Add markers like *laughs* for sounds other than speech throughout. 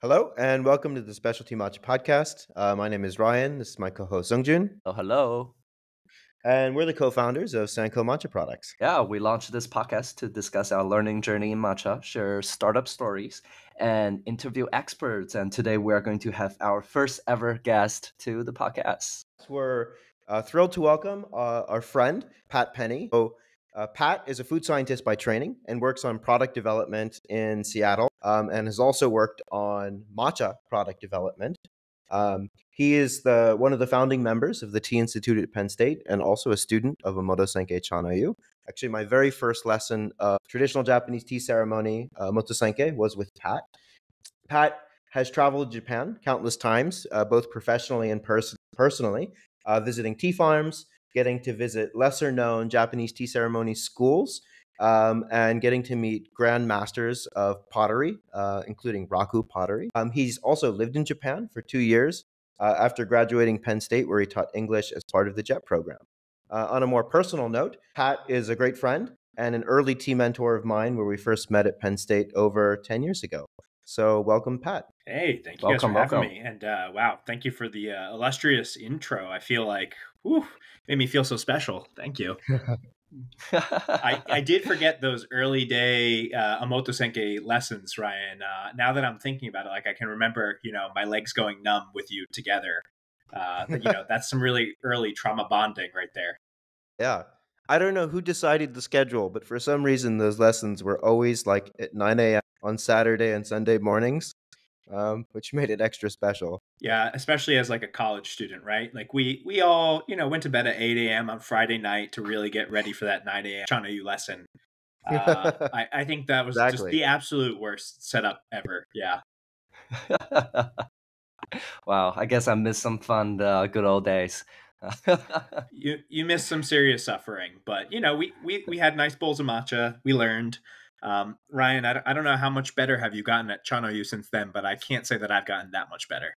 Hello and welcome to the Specialty Matcha Podcast. Uh, my name is Ryan. This is my co-host Zongjun, Oh, hello. and we're the co-founders of Sanko Matcha Products. Yeah, we launched this podcast to discuss our learning journey in matcha, share startup stories, and interview experts. And today we are going to have our first ever guest to the podcast. We're uh, thrilled to welcome uh, our friend Pat Penny. So, uh, Pat is a food scientist by training and works on product development in Seattle, um, and has also worked on matcha product development. Um, he is the one of the founding members of the Tea Institute at Penn State, and also a student of Omote Senke Chanoyu. Actually, my very first lesson of traditional Japanese tea ceremony, uh, Senke, was with Pat. Pat has traveled Japan countless times, uh, both professionally and pers- personally, uh, visiting tea farms, getting to visit lesser known Japanese tea ceremony schools, um, and getting to meet grand masters of pottery, uh, including Raku pottery. Um, he's also lived in Japan for two years uh, after graduating Penn State, where he taught English as part of the JET program. Uh, on a more personal note, Pat is a great friend and an early tea mentor of mine, where we first met at Penn State over 10 years ago. So, welcome, Pat. Hey, thank you Welcome, guys for welcome. having me. And uh, wow, thank you for the uh, illustrious intro. I feel like, whew, made me feel so special. Thank you. *laughs* I, I did forget those early day uh, lessons, Ryan. Uh, now that I'm thinking about it, like I can remember, you know, my legs going numb with you together. Uh, you know, that's some really early trauma bonding right there. Yeah. I don't know who decided the schedule, but for some reason, those lessons were always like at 9 a.m. on Saturday and Sunday mornings, um, which *laughs* made it extra special. Yeah, especially as like a college student, right? Like we we all, you know, went to bed at 8 a.m. on Friday night to really get ready for that 9 a.m. Chanoyu lesson. Uh, *laughs* I, I think that was just the absolute worst setup ever. Yeah. *laughs* wow, I guess I missed some fun uh, good old days. You you missed some serious suffering, but you know, we we, we had nice bowls of matcha. We learned. Um, Ryan, I, don't- I don't know how much better have you gotten at Chanoyu since then, but I can't say that I've gotten that much better.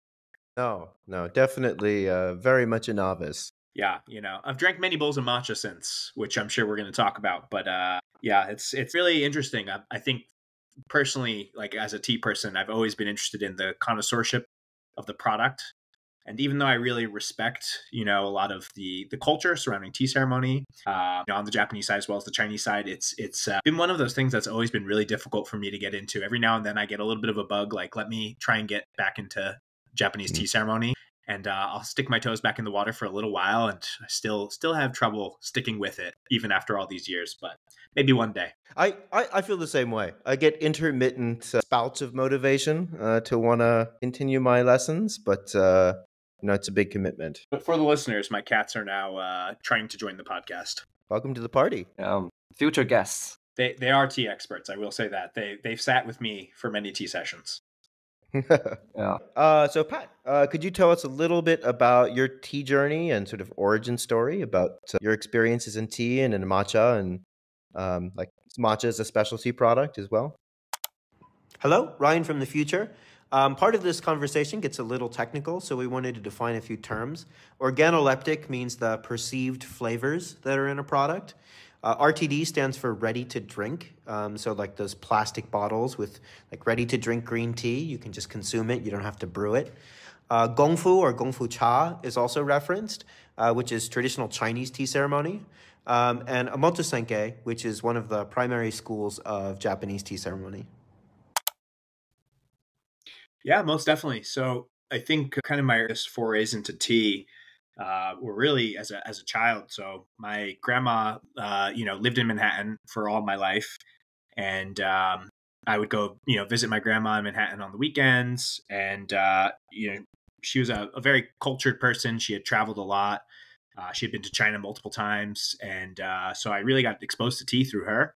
No, no, definitely uh, very much a novice. yeah you know i've drank many bowls of matcha since which i'm sure we're going to talk about but uh yeah it's it's really interesting I, I think personally like as a tea person i've always been interested in the connoisseurship of the product and even though i really respect you know a lot of the the culture surrounding tea ceremony uh, you know, on the japanese side as well as the chinese side it's it's uh, been one of those things that's always been really difficult for me to get into every now and then i get a little bit of a bug like let me try and get back into japanese tea ceremony and uh, I'll stick my toes back in the water for a little while, and I still still have trouble sticking with it even after all these years. But maybe one day. I, I, I feel the same way. I get intermittent uh, spouts of motivation uh, to want to continue my lessons, but you know, it's a big commitment. But for the listeners, my cats are now uh, trying to join the podcast. Welcome to the party. um, future guests. They they are tea experts. I will say that they they've sat with me for many tea sessions. *laughs* Yeah. uh, so, Pat, uh, could you tell us a little bit about your tea journey and sort of origin story about uh, your experiences in tea and in matcha and um, like matcha is a specialty product as well? Hello, Ryan from the future. Um, part of this conversation gets a little technical, so we wanted to define a few terms. Organoleptic means the perceived flavors that are in a product. Uh, RTD stands for ready to drink. Um, so, like those plastic bottles with like ready to drink green tea, you can just consume it, you don't have to brew it. Uh, gongfu or gongfu cha is also referenced, uh, which is traditional Chinese tea ceremony. Um, and Omote Senke, which is one of the primary schools of Japanese tea ceremony. Yeah, most definitely. So I think kind of my forays into tea uh, were really as a as a child. So my grandma, uh, you know, lived in Manhattan for all my life, and um, I would go, you know, visit my grandma in Manhattan on the weekends, and uh, you know, she was a, a very cultured person. She had traveled a lot. Uh, she had been to China multiple times, and uh, so I really got exposed to tea through her.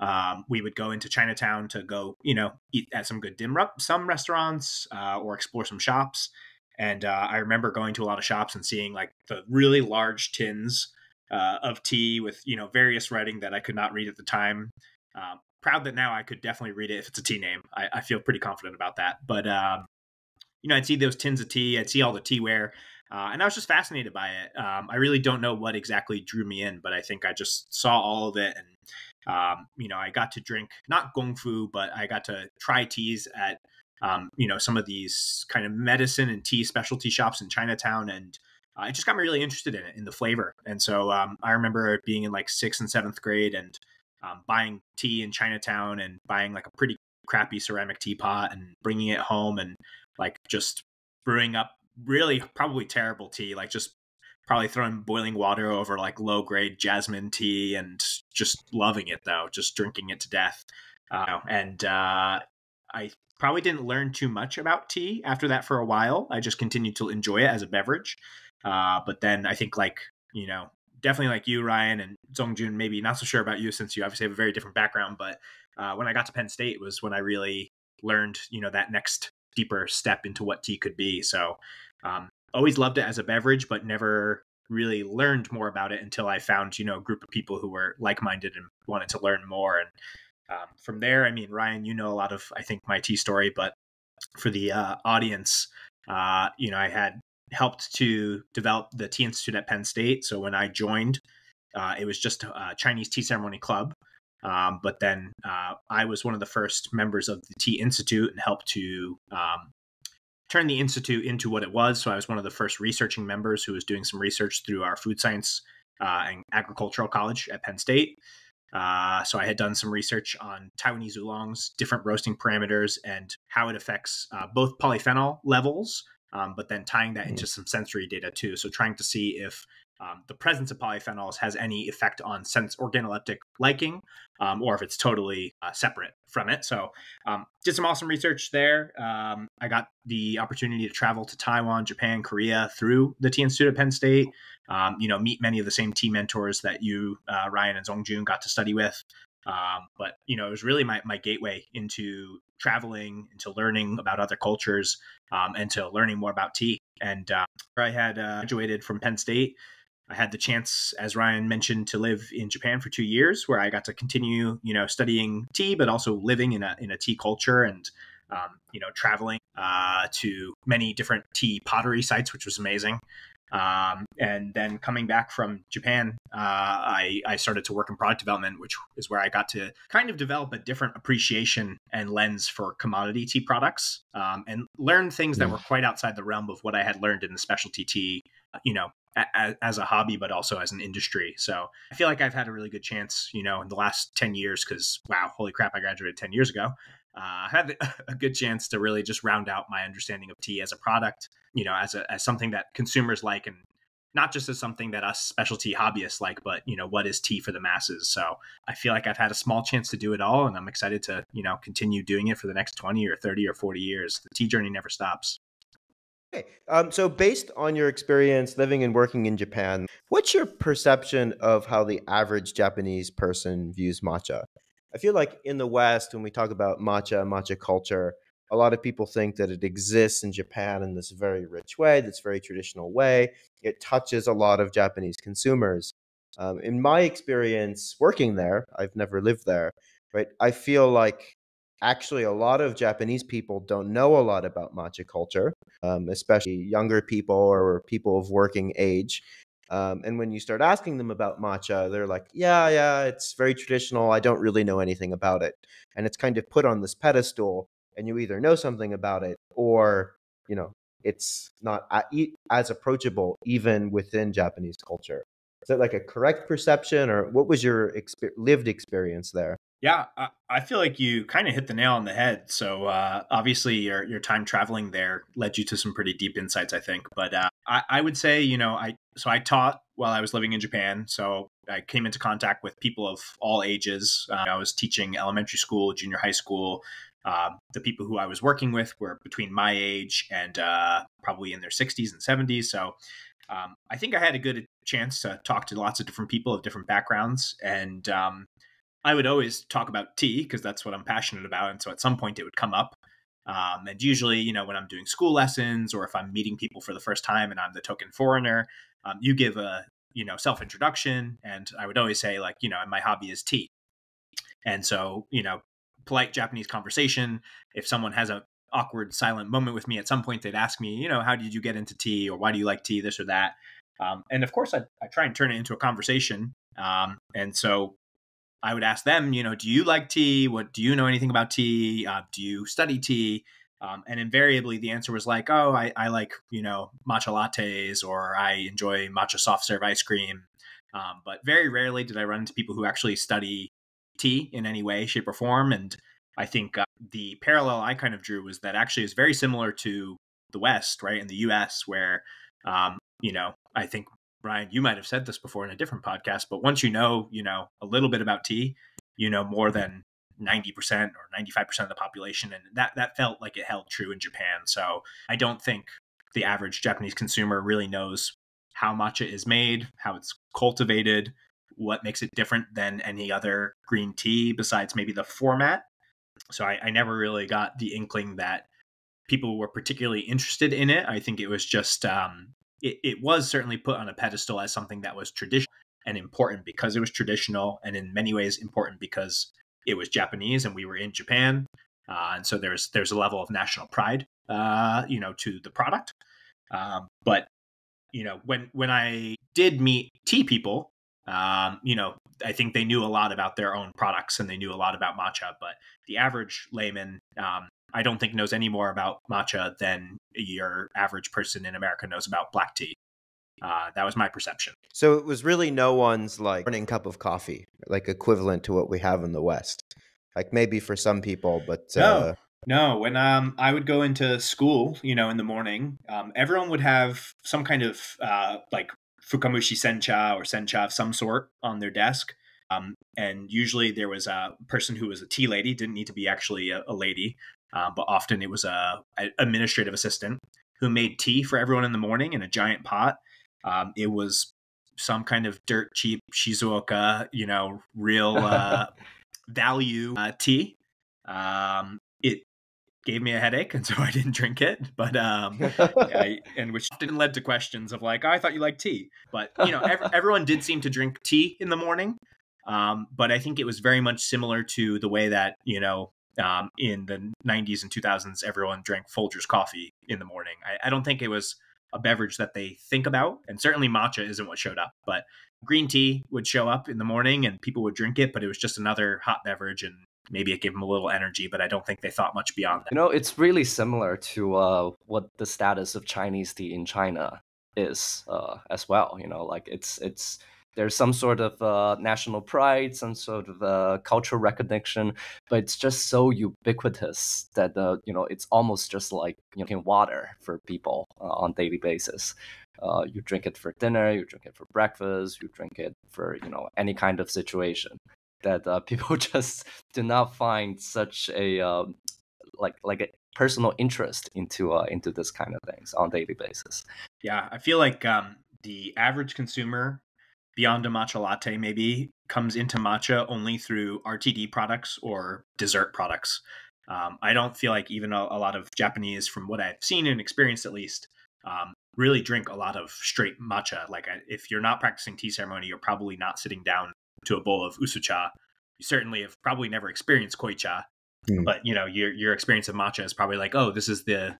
Um, we would go into Chinatown to go, you know, eat at some good dim rum, some restaurants uh, or explore some shops. And uh, I remember going to a lot of shops and seeing like the really large tins uh, of tea with you know various writing that I could not read at the time. Um, proud that now I could definitely read it if it's a tea name. I, I feel pretty confident about that. But um, you know, I'd see those tins of tea. I'd see all the teaware. Uh, and I was just fascinated by it. Um, I really don't know what exactly drew me in, but I think I just saw all of it, and um, you know, I got to drink not gongfu, but I got to try teas at um, you know, some of these kind of medicine and tea specialty shops in Chinatown, and uh, it just got me really interested in it, in the flavor. And so um, I remember being in like sixth and seventh grade and um, buying tea in Chinatown and buying like a pretty crappy ceramic teapot and bringing it home and like just brewing up really probably terrible tea, like just probably throwing boiling water over like low grade jasmine tea and just loving it though, just drinking it to death. Uh, and uh, I probably didn't learn too much about tea after that for a while. I just continued to enjoy it as a beverage. Uh, but then I think like, you know, definitely like you, Ryan and Zongjun, maybe not so sure about you since you obviously have a very different background. But uh, when I got to Penn State was when I really learned, you know, that next deeper step into what tea could be. So um, always loved it as a beverage, but never really learned more about it until I found, you know, a group of people who were like minded and wanted to learn more. And um, from there, I mean, Ryan, you know a lot of, I think, my tea story, but for the uh, audience, uh, you know, I had helped to develop the Tea Institute at Penn State. So when I joined, uh, it was just a Chinese tea ceremony club. Um, but then uh, I was one of the first members of the Tea Institute and helped to um, turn the institute into what it was. So I was one of the first researching members who was doing some research through our food science uh, and agricultural college at Penn State. Uh, so I had done some research on Taiwanese oolongs, different roasting parameters, and how it affects uh, both polyphenol levels, um, but then tying that into some sensory data too. So trying to see if um, the presence of polyphenols has any effect on sense organoleptic liking, um, or if it's totally uh, separate from it. So, um, did some awesome research there. Um, I got the opportunity to travel to Taiwan, Japan, Korea through the Tea Institute at Penn State. Um, you know, meet many of the same tea mentors that you, uh, Ryan and Zongjun, got to study with. Um, but you know, it was really my my gateway into traveling, into learning about other cultures, and to learning more about tea. And uh, I had uh, graduated from Penn State I had the chance, as Ryan mentioned, to live in Japan for two years, where I got to continue, you know, studying tea, but also living in a in a tea culture and, um, you know, traveling uh, to many different tea pottery sites, which was amazing. Um, and then coming back from Japan, uh, I, I started to work in product development, which is where I got to kind of develop a different appreciation and lens for commodity tea products um, and learn things that mm. were quite outside the realm of what I had learned in the specialty tea, you know, as, a hobby, but also as an industry. So I feel like I've had a really good chance, you know, in the last 10 years, because wow, holy crap, I graduated 10 years ago. Uh, I had *laughs* a good chance to really just round out my understanding of tea as a product, you know, as a, as something that consumers like and not just as something that us specialty hobbyists like, but you know, what is tea for the masses? So I feel like I've had a small chance to do it all, and I'm excited to you know continue doing it for the next 20 or 30 or 40 years. The tea journey never stops. Okay. Um, so, based on your experience living and working in Japan, what's your perception of how the average Japanese person views matcha? I feel like in the West, when we talk about matcha, matcha culture, a lot of people think that it exists in Japan in this very rich way, this very traditional way. It touches a lot of Japanese consumers. Um, in my experience working there, I've never lived there, right? I feel like actually a lot of Japanese people don't know a lot about matcha culture, um, especially younger people or people of working age. Um, and when you start asking them about matcha, they're like, yeah, yeah, it's very traditional. I don't really know anything about it. And it's kind of put on this pedestal, and you either know something about it or, you know, it's not as approachable even within Japanese culture. Is that like a correct perception, or what was your exper- lived experience there? Yeah, I, I feel like you kind of hit the nail on the head. So uh, obviously, your your time traveling there led you to some pretty deep insights, I think. But uh, I, I would say, you know, I so I taught while I was living in Japan. So I came into contact with people of all ages. Uh, I was teaching elementary school, junior high school. Uh, the people who I was working with were between my age and uh, probably in their 60s and 70s. So um, I think I had a good chance to talk to lots of different people of different backgrounds. And um, I would always talk about tea because that's what I'm passionate about. And so at some point it would come up. Um, and usually, you know, when I'm doing school lessons or if I'm meeting people for the first time and I'm the token foreigner, um, you give a, you know, self introduction. And I would always say, like, you know, my hobby is tea. And so, you know, polite Japanese conversation, if someone has a awkward silent moment with me at some point, they'd ask me, you know, how did you get into tea or why do you like tea, this or that. Um, and of course, I, I, try and turn it into a conversation. Um, and so I would ask them, you know, do you like tea? What do you know anything about tea? Uh, do you study tea? Um, and invariably, the answer was like, "Oh, I, I like you know matcha lattes, or I enjoy matcha soft serve ice cream." Um, but very rarely did I run into people who actually study tea in any way, shape, or form. And I think uh, the parallel I kind of drew was that actually is very similar to the West, right? In the U.S., where um, you know, I think Ryan, you might have said this before in a different podcast, but once you know, you know, a little bit about tea, you know more than 90% or 95% of the population and that that felt like it held true in Japan. So, I don't think the average Japanese consumer really knows how matcha is made, how it's cultivated, what makes it different than any other green tea besides maybe the format. So I, I never really got the inkling that people were particularly interested in it. I think it was just um, it, it was certainly put on a pedestal as something that was traditional and important because it was traditional, and in many ways important because it was Japanese and we were in Japan, uh, and so there's there's a level of national pride, uh, you know, to the product. Um, but you know, when when I did meet tea people, um, you know, I think they knew a lot about their own products and they knew a lot about matcha. But the average layman, um, I don't think knows any more about matcha than your average person in America knows about black tea. Uh, that was my perception. So it was really no one's like morning cup of coffee, like equivalent to what we have in the West. Like maybe for some people, but no, uh, no. When um I would go into school, you know, in the morning, um, everyone would have some kind of uh like fukamushi sencha or sencha of some sort on their desk. Um, and usually there was a person who was a tea lady, didn't need to be actually a, a lady, uh, but often it was a, a, administrative assistant who made tea for everyone in the morning in a giant pot. Um, it was some kind of dirt cheap Shizuoka, you know, real *laughs* uh, value uh, tea. Um, it gave me a headache, and *laughs* so I didn't drink it. But um, *laughs* I, and which often led to questions of like, oh, I thought you liked tea, but you know, ev- everyone did seem to drink tea in the morning. Um, but I think it was very much similar to the way that you know um, in the 90s and 2000s, everyone drank Folgers coffee in the morning. I, I, don't think it was a beverage that they think about, and certainly matcha isn't what showed up. But green tea would show up in the morning, and people would drink it, but it was just another hot beverage, and maybe it gave them a little energy. But I don't think they thought much beyond that. You know, it's really similar to uh, what the status of Chinese tea in China is uh, as well. You know, like it's it's there's some sort of uh, national pride, some sort of uh, cultural recognition, but it's just so ubiquitous that uh, you know it's almost just like you know water for people uh, on a daily basis. Uh, you drink it for dinner, you drink it for breakfast, you drink it for you know any kind of situation. That uh, *laughs* people just do not find such a um, like like a personal interest into into this kind of things on a daily basis. Yeah, I feel like um, the average consumer beyond a matcha latte maybe comes into matcha only through RTD products or dessert products. Um, I don't feel like even a, a, lot of Japanese, from what I've seen and experienced at least, um, really drink a lot of straight matcha. Like if you're not practicing tea ceremony, you're probably not sitting down to a bowl of usucha. You certainly have probably never experienced koicha, mm. but you know your your experience of matcha is probably like, oh, this is the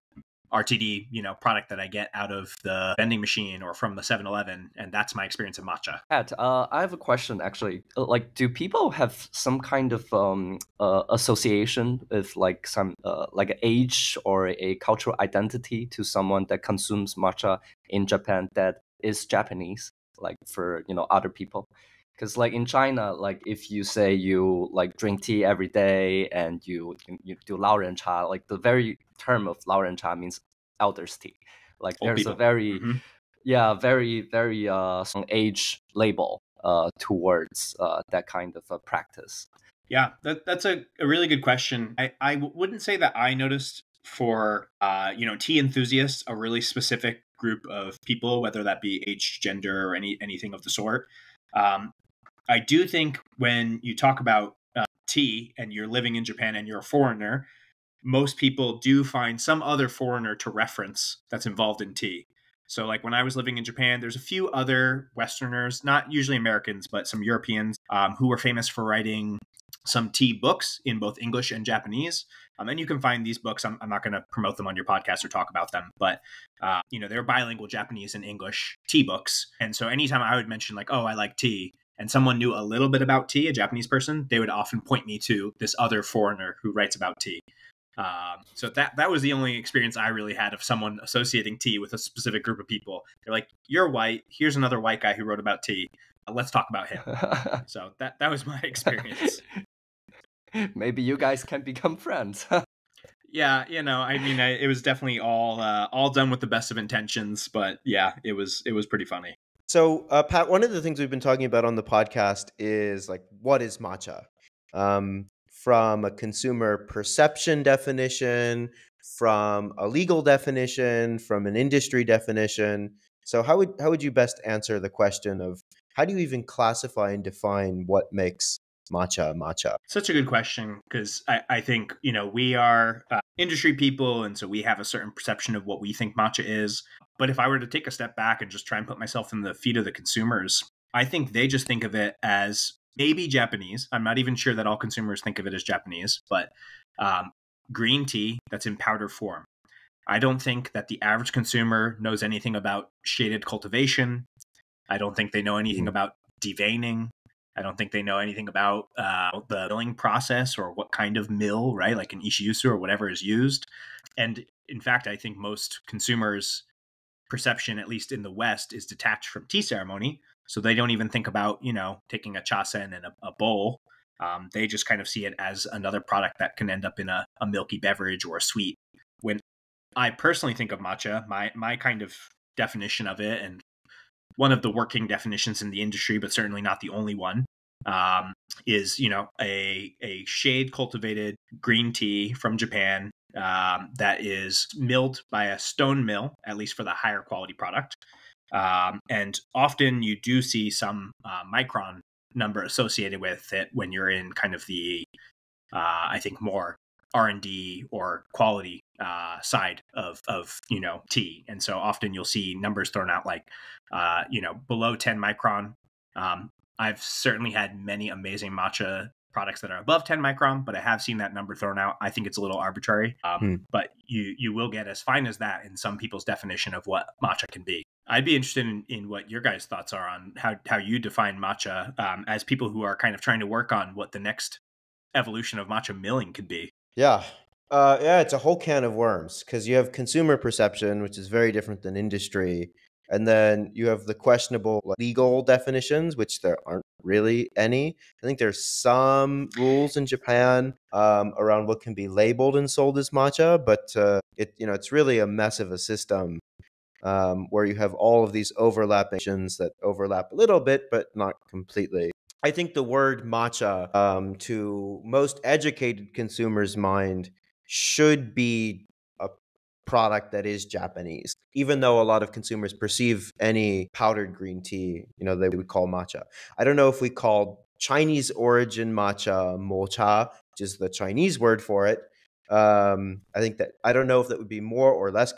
RTD, you know, product that I get out of the vending machine or from the 7-Eleven, and that's my experience of matcha. Pat, uh, I have a question actually. Uh, like, do people have some kind of um, uh, association with like some uh, like age or a cultural identity to someone that consumes matcha in Japan that is Japanese, like for you know other people? Because like in china like if you say you like drink tea every day and you you do lao ren cha like the very term of lao ren cha means elders tea like Old there's people. a very mm-hmm. yeah very very uh age label uh towards uh that kind of a practice yeah that, that's a, a really good question i i wouldn't say that i noticed for uh you know tea enthusiasts a really specific group of people whether that be age gender or any anything of the sort um, I do think when you talk about uh, tea and you're living in Japan and you're a foreigner, most people do find some other foreigner to reference that's involved in tea. So, like when I was living in Japan, there's a few other Westerners, not usually Americans, but some Europeans um, who were famous for writing some tea books in both English and Japanese. Um, and you can find these books. I'm, I'm not going to promote them on your podcast or talk about them, but uh, you know they're bilingual Japanese and English tea books. And so anytime I would mention like, oh, I like tea, and someone knew a little bit about tea, a Japanese person, they would often point me to this other foreigner who writes about tea. Um, so that that was the only experience I really had of someone associating tea with a specific group of people. They're like, "You're white. Here's another white guy who wrote about tea. Uh, let's talk about him." *laughs* so that that was my experience. *laughs* Maybe you guys can become friends. *laughs* yeah, you know, I mean, I, it was definitely all uh, all done with the best of intentions, but yeah, it was it was pretty funny. So, uh, Pat, one of the things we've been talking about on the podcast is like, what is matcha? Um, from a consumer perception definition, from a legal definition, from an industry definition. So, how would how would you best answer the question of how do you even classify and define what makes matcha matcha? Such a good question because I, I think you know we are uh, industry people, and so we have a certain perception of what we think matcha is. But if I were to take a step back and just try and put myself in the feet of the consumers, I think they just think of it as maybe Japanese. I'm not even sure that all consumers think of it as Japanese, but um, green tea that's in powder form. I don't think that the average consumer knows anything about shaded cultivation. I don't think they know anything mm. about deveining. I don't think they know anything about uh, the milling process or what kind of mill, right? Like an ishiusu or whatever is used. And in fact, I think most consumers' perception, at least in the West, is detached from tea ceremony. So they don't even think about, you know, taking a chasen and a, a bowl. Um, they just kind of see it as another product that can end up in a, a milky beverage or a sweet. When I personally think of matcha, my my kind of definition of it, and one of the working definitions in the industry, but certainly not the only one, um, is you know a a shade cultivated green tea from Japan um, that is milled by a stone mill, at least for the higher quality product. Um, and often you do see some uh, micron number associated with it when you're in kind of the, uh, I think, more R and D or quality uh, side of of you know tea. And so often you'll see numbers thrown out like, uh, you know, below 10 micron. Um, I've certainly had many amazing matcha products that are above 10 micron, but I have seen that number thrown out. I think it's a little arbitrary, um, hmm. but you you will get as fine as that in some people's definition of what matcha can be. I'd be interested in, in what your guys' thoughts are on how, how you define matcha um, as people who are kind of trying to work on what the next evolution of matcha milling could be. Yeah. Uh, yeah, it's a whole can of worms because you have consumer perception, which is very different than industry. And then you have the questionable legal definitions, which there aren't really any. I think there's some rules in Japan um, around what can be labeled and sold as matcha, but uh, it you know it's really a mess of a system um, where you have all of these overlappings that overlap a little bit, but not completely. I think the word matcha um, to most educated consumers' mind should be a product that is Japanese. Even though a lot of consumers perceive any powdered green tea, you know, they would call matcha. I don't know if we called Chinese origin matcha mocha, which is the Chinese word for it. Um, I think that I don't know if that would be more or less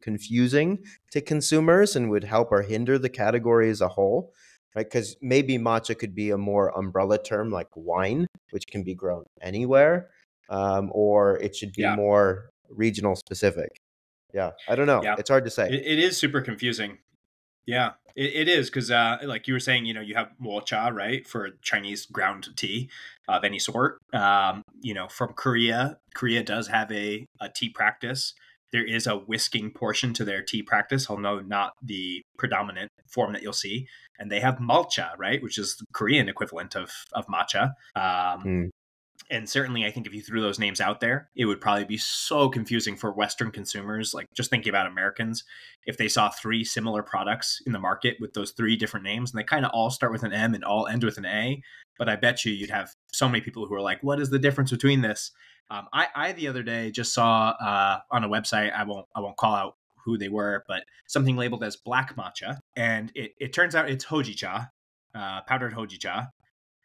confusing to consumers and would help or hinder the category as a whole, right? Because maybe matcha could be a more umbrella term like wine, which can be grown anywhere, um, or it should be yeah. more regional specific. Yeah, I don't know. Yeah. It's hard to say. it, it is super confusing. Yeah, it, it is because, uh, like you were saying, you know, you have mocha, right, for Chinese ground tea of any sort. Um, you know, from Korea, Korea does have a, a tea practice. There is a whisking portion to their tea practice, although not the predominant form that you'll see. And they have malcha, right, which is the Korean equivalent of of matcha. Um, mm and certainly i think if you threw those names out there it would probably be so confusing for western consumers like just thinking about americans if they saw three similar products in the market with those three different names and they kind of all start with an m and all end with an a but i bet you you'd have so many people who are like what is the difference between this um, I, I the other day just saw uh, on a website i won't i won't call out who they were but something labeled as black matcha and it, it turns out it's hojicha uh, powdered hojicha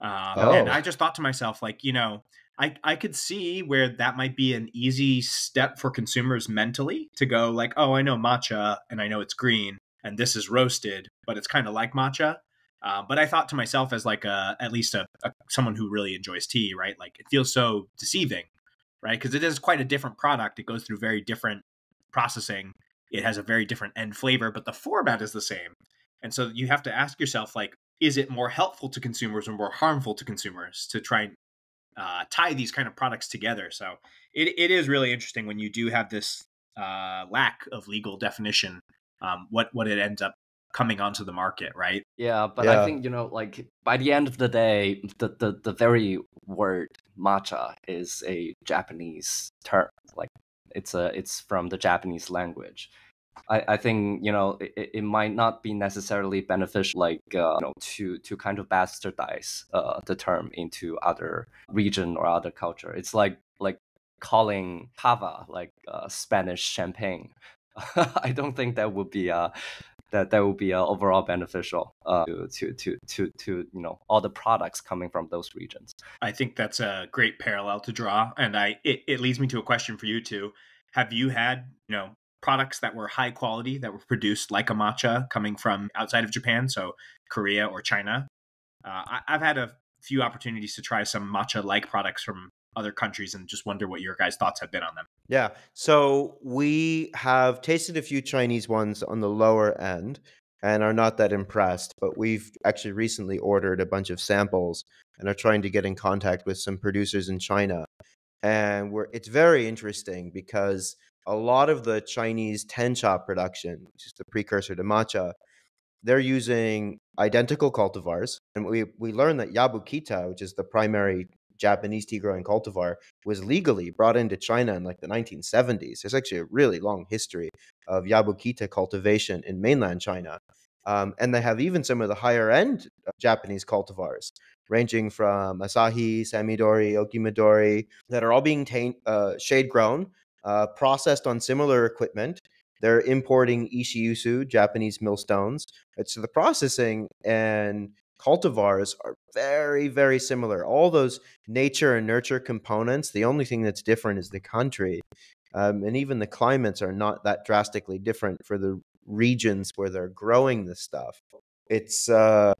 um, oh. And I just thought to myself, like, you know, I, I could see where that might be an easy step for consumers mentally to go, like, oh, I know matcha and I know it's green and this is roasted, but it's kind of like matcha. Uh, but I thought to myself, as like a at least a, a someone who really enjoys tea, right? Like it feels so deceiving, right? Because it is quite a different product. It goes through very different processing. It has a very different end flavor, but the format is the same. And so you have to ask yourself, like, is it more helpful to consumers or more harmful to consumers to try and uh, tie these kind of products together. So it, it is really interesting when you do have this uh, lack of legal definition, um, what what it ends up coming onto the market, right? Yeah, but Yeah. I think you know, like by the end of the day, the the, the very word matcha is a Japanese term. Like it's a it's from the Japanese language. I, I think you know it, it might not be necessarily beneficial like uh, you know to to kind of bastardize uh, the term into other region or other culture. It's like like calling cava like uh, Spanish champagne. *laughs* I don't think that would be uh, that that will be uh, overall beneficial uh, to, to to to to you know all the products coming from those regions. I think that's a great parallel to draw, and I it, it leads me to a question for you too. Have you had you know products that were high quality that were produced like a matcha coming from outside of Japan, so Korea or China? Uh, I, I've had a few opportunities to try some matcha like products from other countries, and just wonder what your guys' thoughts have been on them. Yeah. So we have tasted a few Chinese ones on the lower end and are not that impressed, but we've actually recently ordered a bunch of samples and are trying to get in contact with some producers in China. And we're it's very interesting because a lot of the Chinese tencha production, which is the precursor to matcha, they're using identical cultivars. And we we learned that Yabukita, which is the primary Japanese tea growing cultivar, was legally brought into China in like the 1970s. There's actually a really long history of Yabukita cultivation in mainland China. Um, and they have even some of the higher end uh, Japanese cultivars, ranging from Asahi, Samidori, Okumidori, that are all being ta- uh, shade grown, uh, processed on similar equipment. They're importing Ishiusu, Japanese millstones. So the processing and cultivars are very, very similar. All those nature and nurture components. The only thing that's different is the country. Um, and even the climates are not that drastically different for the regions where they're growing this stuff. It's, uh,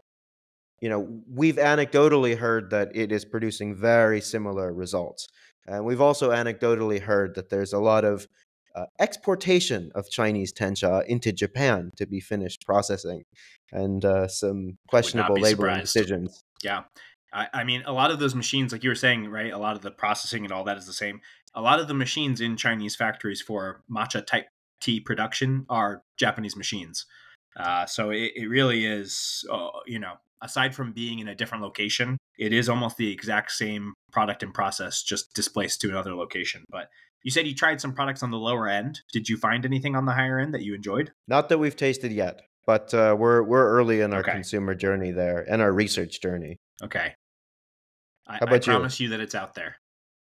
you know, we've anecdotally heard that it is producing very similar results. And we've also anecdotally heard that there's a lot of uh, exportation of Chinese tencha into Japan to be finished processing and uh, some questionable be labeling surprised. decisions. Yeah. I, I mean, a lot of those machines, like you were saying, right? A lot of the processing and all that is the same. A lot of the machines in Chinese factories for matcha type tea production are Japanese machines. Uh, so it, it really is, uh, you know, aside from being in a different location, it is almost the exact same product and process, just displaced to another location. But you said you tried some products on the lower end. Did you find anything on the higher end that you enjoyed? Not that we've tasted yet, but uh, we're we're early in our Okay. consumer journey there and our research journey. Okay. I, How I you? promise you that it's out there.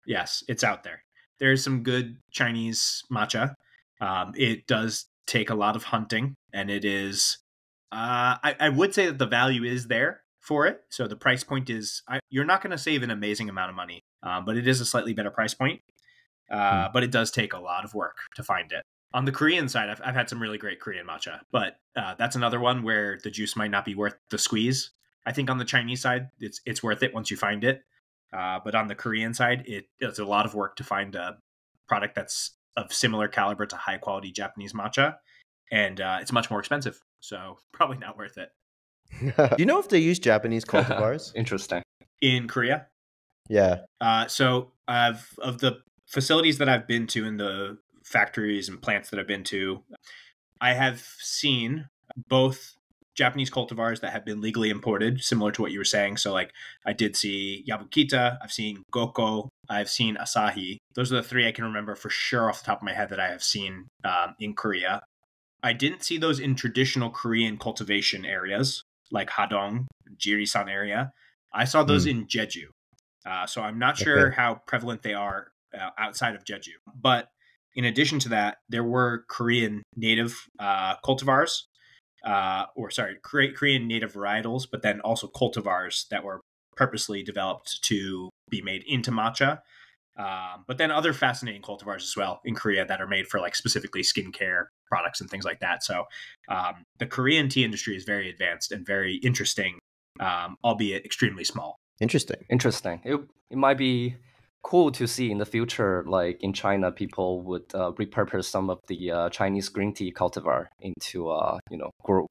Yes, it's out there. There's some good Chinese matcha. Um, it does take a lot of hunting, and it is. Uh, I, I would say that the value is there for it. So the price point is. I, you're not going to save an amazing amount of money, um, but it is a slightly better price point. Uh, But it does take a lot of work to find it. On the Korean side, I've, I've had some really great Korean matcha, but uh, that's another one where the juice might not be worth the squeeze. I think on the Chinese side, it's it's worth it once you find it. Uh, but on the Korean side, it, it's a lot of work to find a product that's of similar caliber to high quality Japanese matcha, and uh, it's much more expensive. So *laughs* probably not worth it. *laughs* Do you know if they use Japanese cultivars? *laughs* Interesting. In Korea, yeah. uh, so I've of the facilities that I've been to and the factories and plants that I've been to, I have seen both Japanese cultivars that have been legally imported, similar to what you were saying. So, like, I did see Yabukita, I've seen Goko, I've seen Asahi. Those are the three I can remember for sure off the top of my head that I have seen um, in Korea. I didn't see those in traditional Korean cultivation areas like Hadong, Jirisan area. I saw those in Jeju. Uh, so I'm not sure Okay. how prevalent they are uh, outside of Jeju. But in addition to that, there were Korean native uh, cultivars, uh, or sorry, Korean native varietals, but then also cultivars that were purposely developed to be made into matcha. Um, but then other fascinating cultivars as well in Korea that are made for like specifically skincare products and things like that. So um, the Korean tea industry is very advanced and very interesting, um, albeit extremely small. Interesting. Interesting. It it might be cool to see in the future, like in China, people would uh, repurpose some of the uh, Chinese green tea cultivar into uh, you know grow,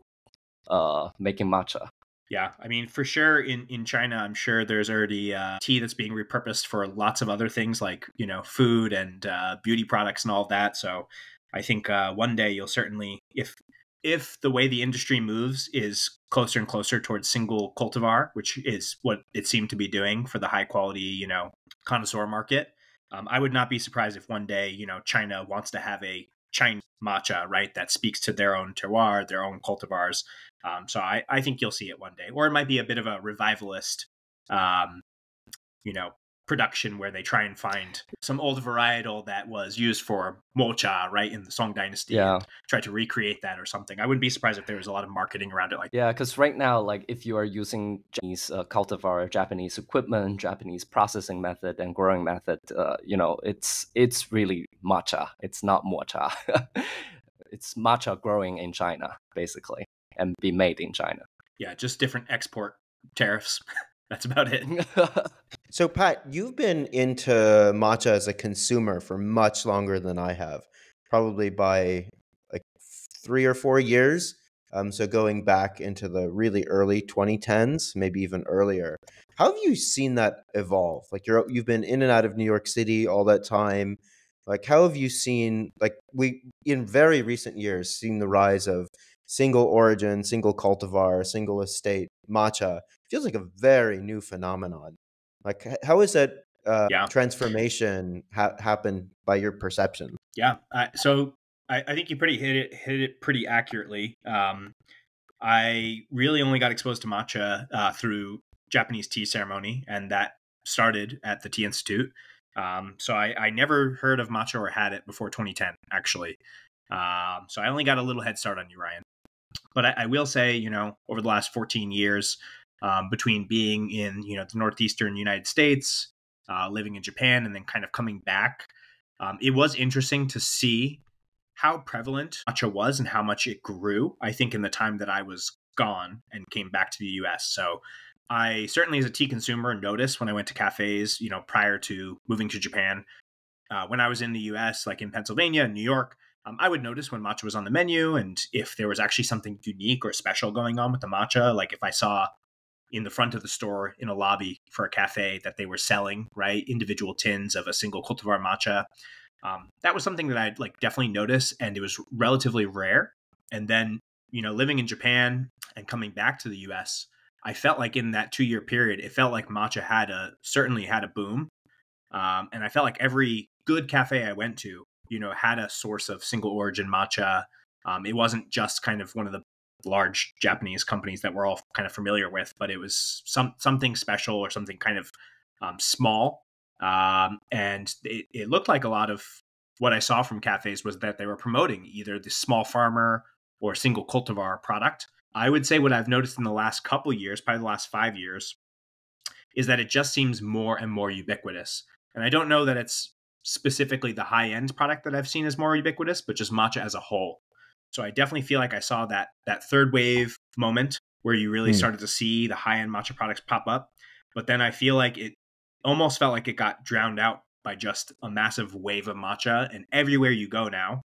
uh, making matcha. Yeah, I mean, for sure in in China, I'm sure there's already uh, tea that's being repurposed for lots of other things like you know food and uh, beauty products and all that. So I think uh, one day you'll certainly, if if the way the industry moves is closer and closer towards single cultivar, which is what it seemed to be doing for the high quality, you know, connoisseur market, um, I would not be surprised if one day, you know, China wants to have a Chinese matcha, right, that speaks to their own terroir, their own cultivars. Um, so I, I think you'll see it one day, or it might be a bit of a revivalist, um, you know, production where they try and find some old varietal that was used for mocha, right, in the Song Dynasty. Yeah. Try to recreate that or something. I wouldn't be surprised if there was a lot of marketing around it like Yeah, because right now, like if you are using Japanese uh, cultivar, Japanese equipment, Japanese processing method and growing method, uh, you know, it's it's really matcha. It's not mocha. *laughs* it's matcha growing in China, basically, and be made in China. Yeah, just different export tariffs. *laughs* That's about it. *laughs* So, Pat, you've been into matcha as a consumer for much longer than I have, probably by like three or four years. Um, so, going back into the really early 2010s, maybe even earlier. How have you seen that evolve? Like, you're you've been in and out of New York City all that time. Like, how have you seen, like, we in very recent years, seen the rise of single origin, single cultivar, single estate matcha? Feels like a very new phenomenon. Like, how is that uh, Yeah. transformation ha- happen by your perception? Yeah. Uh, so I, I think you pretty hit it hit it pretty accurately. Um, I really only got exposed to matcha uh, through Japanese tea ceremony, and that started at the Tea Institute. Um, so I, I never heard of matcha or had it before 2010, actually. Um, so I only got a little head start on you, Ryan. But I, I will say, you know, over the last 14 years, um, between being in you know the northeastern United States, uh, living in Japan, and then kind of coming back, um, it was interesting to see how prevalent matcha was and how much it grew. I think in the time that I was gone and came back to the U.S. So I certainly, as a tea consumer, noticed when I went to cafes, you know, prior to moving to Japan. Uh, when I was in the U.S., like in Pennsylvania and New York, um, I would notice when matcha was on the menu and if there was actually something unique or special going on with the matcha. Like if I saw in the front of the store in a lobby for a cafe that they were selling right? Individual tins of a single cultivar matcha. Um, that was something that i'd like definitely notice and it was relatively rare. And then you know living in japan and coming back to the us i felt like in that two year period it felt like matcha had a certainly had a boom. Um, and i felt like every good cafe i went to you know had a source of single origin matcha. Um, it wasn't just kind of one of the large Japanese companies that we're all kind of familiar with, but it was some something special or something kind of um, small. Um, and it, it looked like a lot of what I saw from cafes was that they were promoting either the small farmer or single cultivar product. I would say what I've noticed in the last couple years, probably the last five years, is that it just seems more and more ubiquitous. And I don't know that it's specifically the high end product that I've seen as more ubiquitous, but just matcha as a whole. So I definitely feel like I saw that that third wave moment where you really Hmm. started to see the high end matcha products pop up. But then I feel like it almost felt like it got drowned out by just a massive wave of matcha. And everywhere you go now,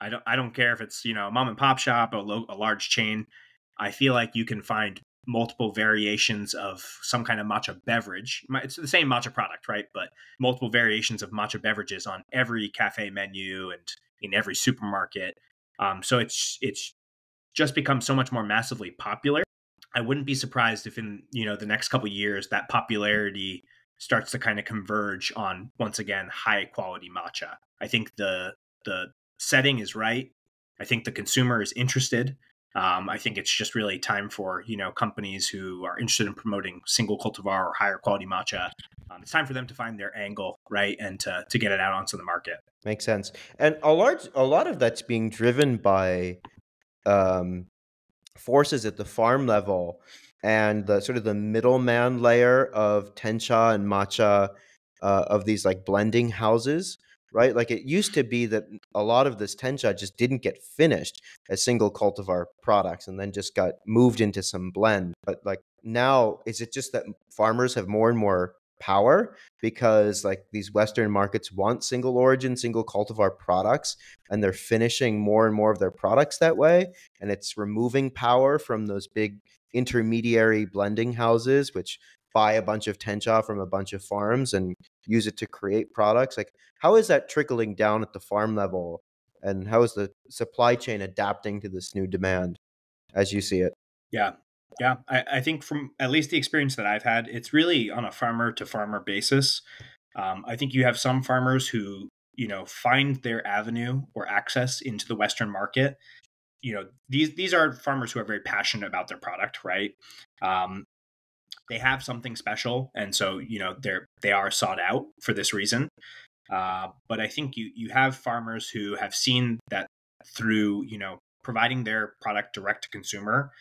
I don't I don't care if it's you know a mom and pop shop or a large chain. I feel like you can find multiple variations of some kind of matcha beverage. It's the same matcha product, right? But multiple variations of matcha beverages on every cafe menu and in every supermarket. Um, so it's it's just become so much more massively popular. I wouldn't be surprised if in you know the next couple years that popularity starts to kind of converge on once again high quality matcha. I think the the setting is right. I think the consumer is interested. Um, I think it's just really time for you know companies who are interested in promoting single cultivar or higher quality matcha. Um, it's time for them to find their angle, right, and to to get it out onto the market. Makes sense. And a large, a lot of that's being driven by um, forces at the farm level and the sort of the middleman layer of tencha and matcha uh, of these like blending houses, right? Like it used to be that a lot of this tencha just didn't get finished as single cultivar products and then just got moved into some blend. But like now, is it just that farmers have more and more power because like these Western markets want single origin, single cultivar products, and they're finishing more and more of their products that way, and it's removing power from those big intermediary blending houses, which buy a bunch of tencha from a bunch of farms and use it to create products. Like, how is that trickling down at the farm level? And how is the supply chain adapting to this new demand as you see it? Yeah. Yeah. I, I think from at least the experience that I've had, it's really on a farmer to farmer basis. Um, I think you have some farmers who, you know, find their avenue or access into the Western market. You know, these these are farmers who are very passionate about their product, right? Um, they have something special, and so you know they're they are sought out for this reason. Uh, but I think you you have farmers who have seen that through you know providing their product direct to consumer.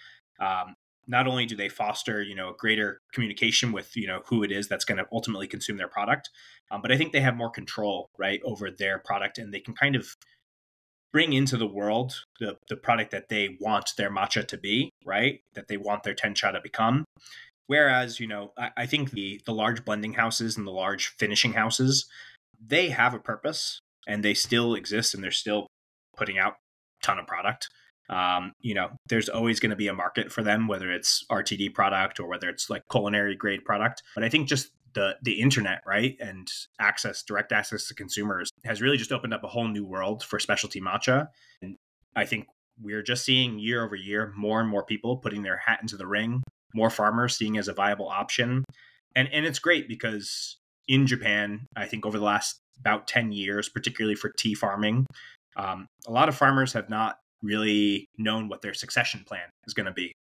Um, not only do they foster you know greater communication with you know who it is that's going to ultimately consume their product, um, but I think they have more control right over their product, and they can kind of bring into the world the, the product that they want their matcha to be, right? That they want their tencha to become. Whereas, you know, I, I think the the large blending houses and the large finishing houses, they have a purpose and they still exist and they're still putting out a ton of product. Um, you know, there's always going to be a market for them, whether it's RTD product or whether it's like culinary grade product. But I think just the the internet, right, and access, direct access to consumers, has really just opened up a whole new world for specialty matcha. And I think we're just seeing year over year more and more people putting their hat into the ring, more farmers seeing as a viable option. And and it's great because in Japan, I think over the last about 10 years, particularly for tea farming, um, a lot of farmers have not really known what their succession plan is going to be.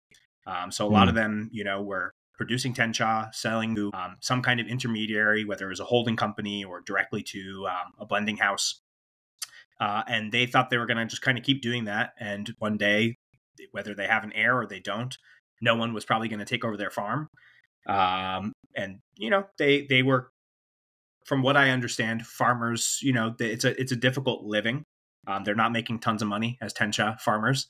Um, so a lot mm. of them, you know, were producing tencha, selling to um, some kind of intermediary, whether it was a holding company or directly to um, a blending house. Uh, and they thought they were going to just kind of keep doing that. And one day, whether they have an heir or they don't, no one was probably going to take over their farm. Um, and you know, they they were, from what I understand, farmers. You know, it's a it's a difficult living. Um, they're not making tons of money as tencha farmers,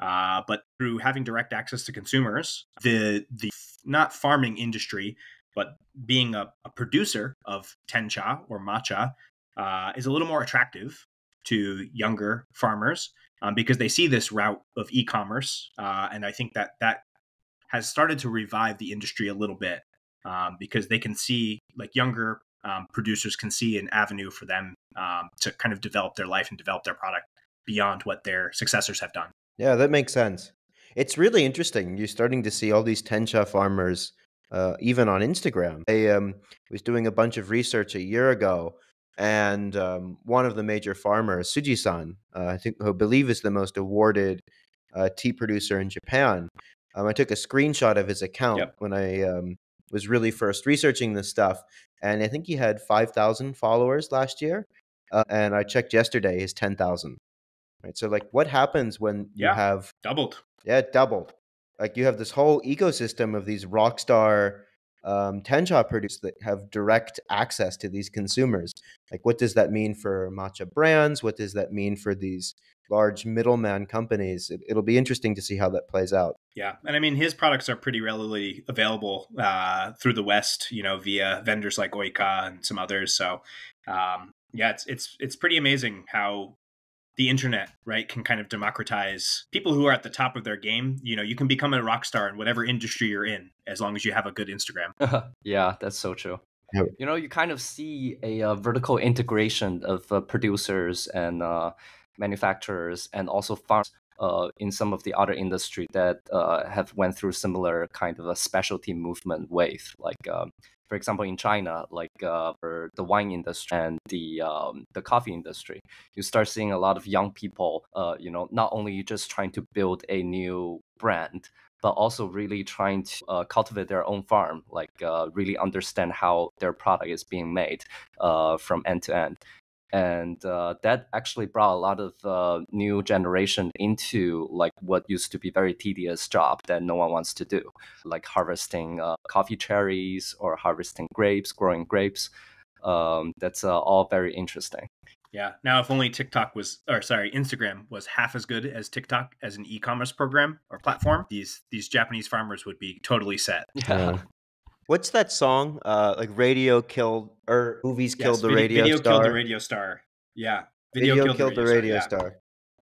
uh, but through having direct access to consumers, the the not farming industry, but being a, a producer of tencha or matcha uh, is a little more attractive to younger farmers um, because they see this route of e-commerce, uh, and I think that that has started to revive the industry a little bit um, because they can see like younger um, producers can see an avenue for them um, to kind of develop their life and develop their product beyond what their successors have done. Yeah, that makes sense. It's really interesting. You're starting to see all these tencha farmers, uh, even on Instagram. I um, was doing a bunch of research a year ago, and um, one of the major farmers, Suji-san, uh, I think, who I believe is the most awarded uh, tea producer in Japan. Um, I took a screenshot of his account yep. when I um, was really first researching this stuff, and I think he had five thousand followers last year. Uh, and I checked yesterday, his ten thousand. Right. So, like, what happens when yeah, you have doubled? Yeah, doubled. Like you have this whole ecosystem of these rock star um, tencha producers that have direct access to these consumers. Like, what does that mean for matcha brands? What does that mean for these large middleman companies? It, will be interesting to see how that plays out. Yeah, and I mean, his products are pretty readily available uh, through the West, you know, via vendors like Oika and some others. So, um, yeah, it's it's it's pretty amazing how the internet, right, can kind of democratize people who are at the top of their game. You know, you can become a rock star in whatever industry you're in as long as you have a good Instagram. *laughs* yeah, that's so true. You know, you kind of see a uh, vertical integration of uh, producers and uh, manufacturers and also farms uh, in some of the other industry that uh, have went through similar kind of a specialty movement wave. Like um, for example, in China, like uh, for the wine industry and the um, the coffee industry, you start seeing a lot of young people, uh, you know, not only just trying to build a new brand, but also really trying to uh, cultivate their own farm, like uh, really understand how their product is being made uh, from end to end and uh, that actually brought a lot of uh, new generation into like what used to be very tedious job that no one wants to do like harvesting uh, coffee cherries or harvesting grapes growing grapes. Um, that's uh, all very interesting. Yeah. Now if only tiktok was or sorry instagram was half as good as tiktok as an e-commerce program or platform these these japanese farmers would be totally set. Yeah What's that song? Uh, like radio killed or movies killed yes, the radio, radio star. killed the radio star. Yeah, video, video killed, killed, the radio, radio star. star.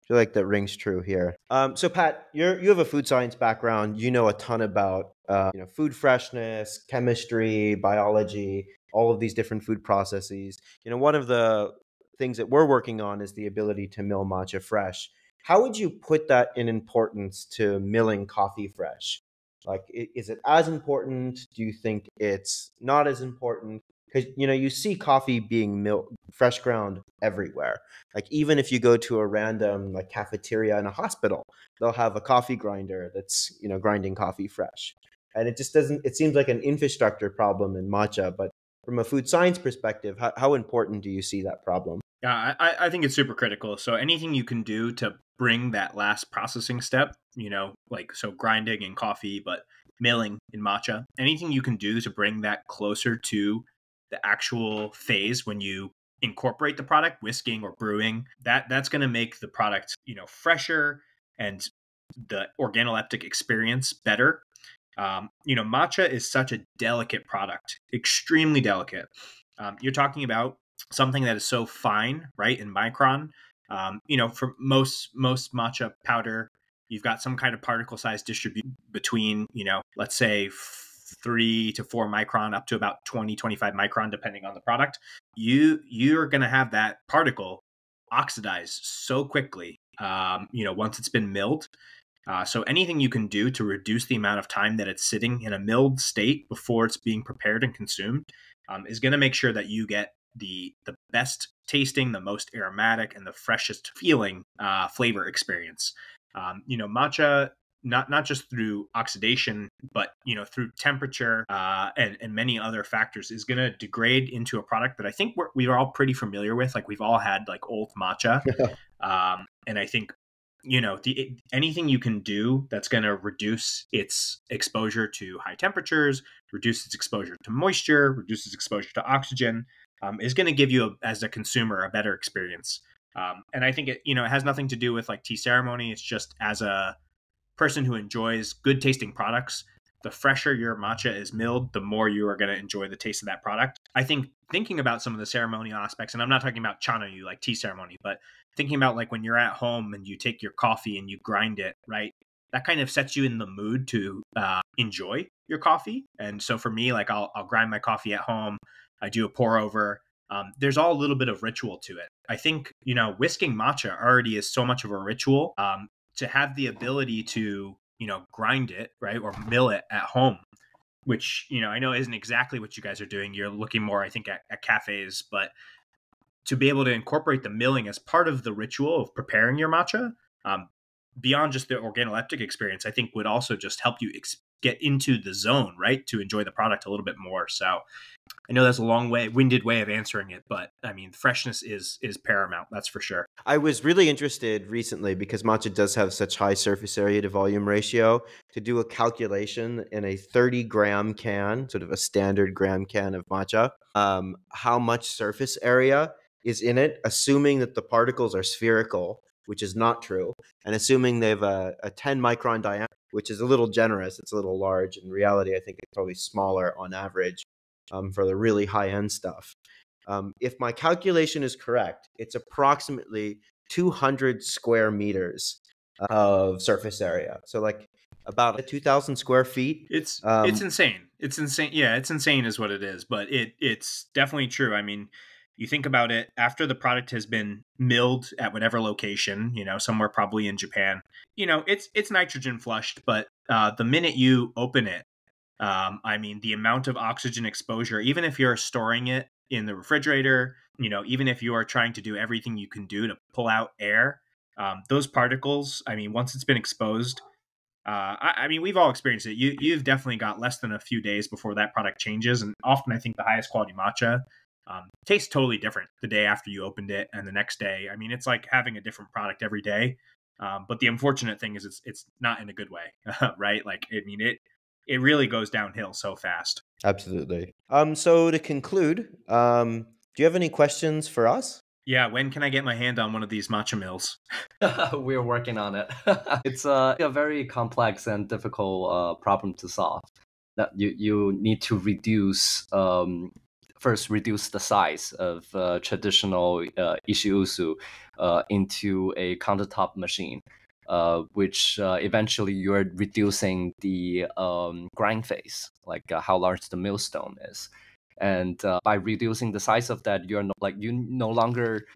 feel like that rings true here. Um, so Pat, you're you have a food science background. You know a ton about uh, you know food freshness, chemistry, biology, all of these different food processes. You know, one of the things that we're working on is the ability to mill matcha fresh. How would you put that in importance to milling coffee fresh? Like, is it as important? Do you think it's not as important? Because you know, you see coffee being milled, fresh ground everywhere. Like, even if you go to a random like cafeteria in a hospital, they'll have a coffee grinder that's you know grinding coffee fresh. And it just doesn't. It seems like an infrastructure problem in matcha. But from a food science perspective, how, how important do you see that problem? Yeah, I, I think it's super critical. So anything you can do to bring that last processing step, you know, like so grinding in coffee, but milling in matcha, anything you can do to bring that closer to the actual phase when you incorporate the product, whisking or brewing, that that's going to make the product, you know, fresher and the organoleptic experience better. Um, you know, matcha is such a delicate product, extremely delicate. Um, you're talking about something that is so fine, right, in micron. Um, you know, for most most matcha powder, you've got some kind of particle size distribution between, you know, let's say three to four micron up to about 20 25 micron depending on the product you you're going to have that particle oxidize so quickly um, you know once it's been milled uh, so anything you can do to reduce the amount of time that it's sitting in a milled state before it's being prepared and consumed um, is going to make sure that you get the the best tasting, the most aromatic, and the freshest feeling uh, flavor experience. Um, you know, matcha not not just through oxidation, but you know through temperature uh, and and many other factors is going to degrade into a product that I think we're we're all pretty familiar with. Like we've all had like old matcha, *laughs* um, and I think you know the anything you can do that's going to reduce its exposure to high temperatures, reduce its exposure to moisture, reduce its exposure to oxygen um, is going to give you, a, as a consumer, a better experience. Um, and I think it, you know, it has nothing to do with like tea ceremony. It's just as a person who enjoys good tasting products, the fresher your matcha is milled, the more you are going to enjoy the taste of that product. I think thinking about some of the ceremonial aspects, and I'm not talking about Chanoyu like tea ceremony, but thinking about like when you're at home and you take your coffee and you grind it, right? That kind of sets you in the mood to uh, enjoy your coffee. And so for me, like I'll, I'll grind my coffee at home. I do a pour over. Um, there's all a little bit of ritual to it. I think, you know, whisking matcha already is so much of a ritual. Um, to have the ability to, you know, grind it, right, or mill it at home, which, you know, I know isn't exactly what you guys are doing. You're looking more, I think, at, at cafes, but to be able to incorporate the milling as part of the ritual of preparing your matcha, um, beyond just the organoleptic experience, I think would also just help you ex- get into the zone, right, to enjoy the product a little bit more. So I know that's a long way, winded way of answering it, but I mean, freshness is is paramount. That's for sure. I was really interested recently because matcha does have such high surface area to volume ratio to do a calculation in a 30 gram can, sort of a standard gram can of matcha, um, how much surface area is in it, assuming that the particles are spherical, which is not true, and assuming they have a, a 10 micron diameter, which is a little generous. It's a little large. In reality, I think it's probably smaller on average um, for the really high end stuff. Um, if my calculation is correct, it's approximately 200 square meters of surface area. So like about 2,000 square feet. It's um, it's insane. It's insane. Yeah, it's insane is what it is. But it it's definitely true. I mean, you think about it after the product has been milled at whatever location, you know, somewhere probably in Japan. You know, it's it's nitrogen flushed, but uh, the minute you open it, um, I mean, the amount of oxygen exposure, even if you're storing it in the refrigerator, you know, even if you are trying to do everything you can do to pull out air, um, those particles, I mean, once it's been exposed, uh, I, I, mean, we've all experienced it. You, you've definitely got less than a few days before that product changes. And often I think the highest quality matcha um, tastes totally different the day after you opened it and the next day. I mean, it's like having a different product every day. Um, but the unfortunate thing is it's it's not in a good way, *laughs* right? Like, I mean, it it really goes downhill so fast. Absolutely. Um, so to conclude, um, do you have any questions for us? Yeah, when can I get my hand on one of these matcha mills? *laughs* *laughs* We're working on it. it's uh, a very complex and difficult uh, problem to solve. That you you need to reduce um, first reduce the size of uh, traditional uh, ishiusu uh, into a countertop machine, uh, which uh, eventually you're reducing the um, grind phase, like uh, how large the millstone is. And by reducing the size of that, you're no, like you no longer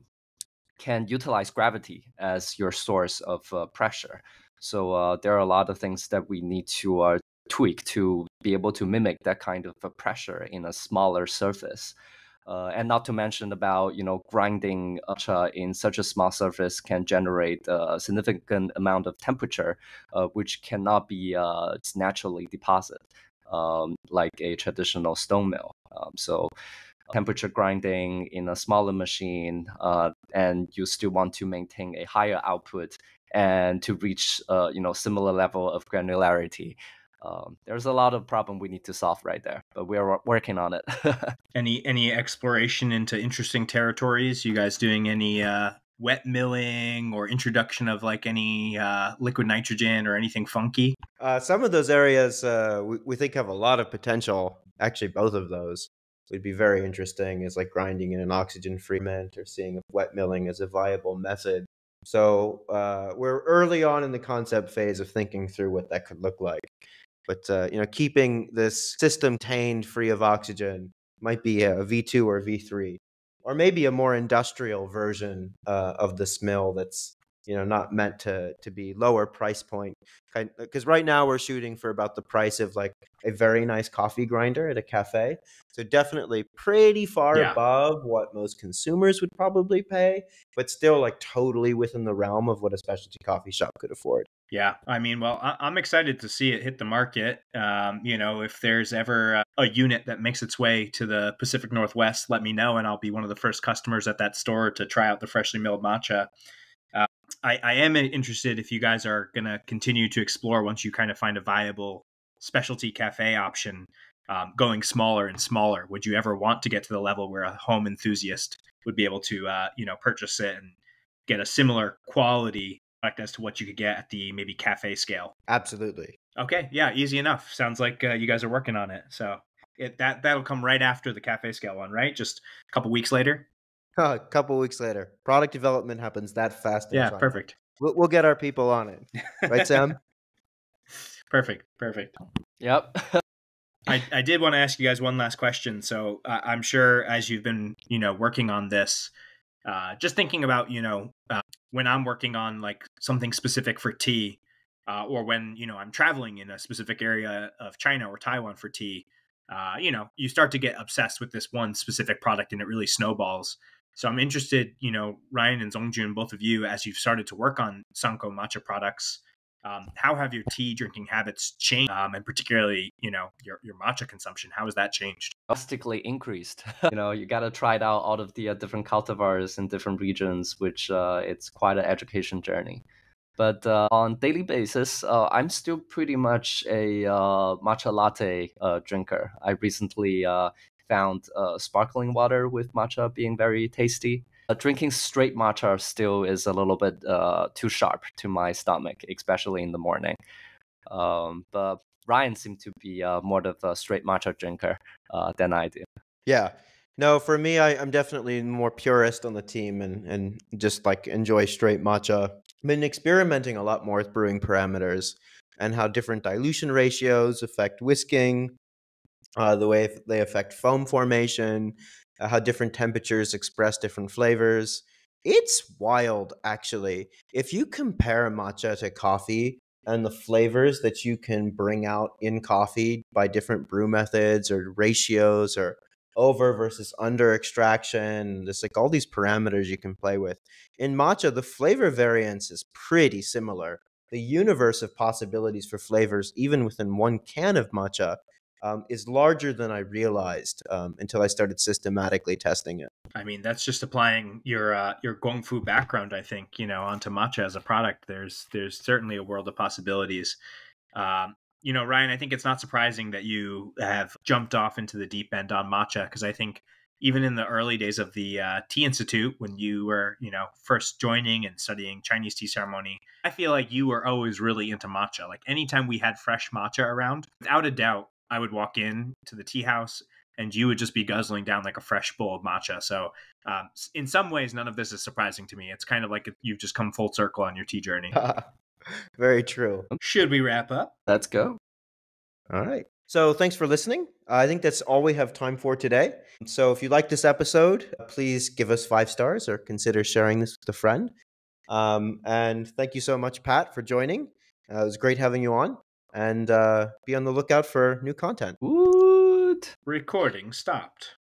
can utilize gravity as your source of pressure. So there are a lot of things that we need to tweak to be able to mimic that kind of a pressure in a smaller surface. Uh, and not to mention about you know grinding uh, in such a small surface can generate a significant amount of temperature, uh, which cannot be uh, naturally deposited um, like a traditional stone mill. Um, so temperature grinding in a smaller machine, uh, and you still want to maintain a higher output and to reach uh, you know similar level of granularity um, there's a lot of problem we need to solve right there, but we're working on it. *laughs* any any exploration into interesting territories? You guys doing any uh, wet milling or introduction of like any uh, liquid nitrogen or anything funky? Uh, some of those areas uh, we, we think have a lot of potential. Actually, both of those would be very interesting. Is like grinding in an oxygen free mint or seeing if wet milling is a viable method. So uh, we're early on in the concept phase of thinking through what that could look like. But uh, you know, keeping this system tained free of oxygen might be a V2 or V3, or maybe a more industrial version uh, of this mill that's you know not meant to to be lower price point because right now we're shooting for about the price of like a very nice coffee grinder at a cafe so definitely pretty far yeah. above what most consumers would probably pay but still like totally within the realm of what a specialty coffee shop could afford yeah, I mean, well, I- am excited to see it hit the market. Um, you know, if there's ever a unit that makes its way to the Pacific Northwest, let me know, and I'll be one of the first customers at that store to try out the freshly milled matcha. Uh, I, I am interested if you guys are going to continue to explore once you kind of find a viable specialty cafe option, um, going smaller and smaller. Would you ever want to get to the level where a home enthusiast would be able to, uh, you know, purchase it and get a similar quality as to what you could get at the maybe cafe scale. Absolutely. Okay, yeah, easy enough. Sounds like uh, you guys are working on it. So it, that that'll come right after the cafe scale one, right? Just a couple weeks later. *laughs* a couple weeks later, product development happens that fast. Yeah, China. perfect. We'll, we'll, get our people on it, right, *laughs* Sam? perfect, perfect. Yep. *laughs* I, I did want to ask you guys one last question. So uh, I'm sure as you've been, you know, working on this, uh, just thinking about you know uh, when i'm working on like something specific for tea uh, or when you know i'm traveling in a specific area of china or taiwan for tea uh, you know you start to get obsessed with this one specific product and it really snowballs. So i'm interested you know ryan and zongjun both of you as you've started to work on sanko matcha products um, how have your tea drinking habits changed, um, and particularly, you know, your your matcha consumption? How has that changed? Drastically increased. *laughs* you know, you got to try it out all of the uh, different cultivars in different regions, which uh, it's quite an education journey. But uh, on daily basis, uh, I'm still pretty much a uh, matcha latte uh, drinker. I recently found sparkling water with matcha being very tasty. Uh, drinking straight matcha still is a little bit uh, too sharp to my stomach, especially in the morning. Um, but Ryan seemed to be uh, more of a straight matcha drinker uh, than I do. Yeah. No, for me, I, am definitely more purist on the team and, and just like enjoy straight matcha. I've been experimenting a lot more with brewing parameters and how different dilution ratios affect whisking, uh, the way they affect foam formation, uh, how different temperatures express different flavors. It's wild, actually. If you compare matcha to coffee and the flavors that you can bring out in coffee by different brew methods or ratios or over versus under extraction, there's like all these parameters you can play with. In matcha, the flavor variance is pretty similar. The universe of possibilities for flavors, even within one can of matcha, um, is larger than I realized um, until I started systematically testing it. I mean, that's just applying your uh, your gongfu background, I think, you know, onto matcha as a product. There's there's certainly a world of possibilities. Um, you know, Ryan, I think it's not surprising that you have jumped off into the deep end on matcha because I think even in the early days of the uh, Tea Institute, when you were, you know, first joining and studying Chinese tea ceremony, I feel like you were always really into matcha. Like anytime we had fresh matcha around, without a doubt, I would walk in to the tea house and you would just be guzzling down like a fresh bowl of matcha. So, um, in some ways, none of this is surprising to me. It's kind of like you've just come full circle on your tea journey. *laughs* Very true. Should we wrap up? Let's go. All right. So, thanks for listening. I think that's all we have time for today. So, if you like this episode, please give us five stars or consider sharing this with a friend. Um, and thank you so much, Pat, for joining. Uh, it was great having you on. And uh, be on the lookout for new content. Woot! Recording stopped.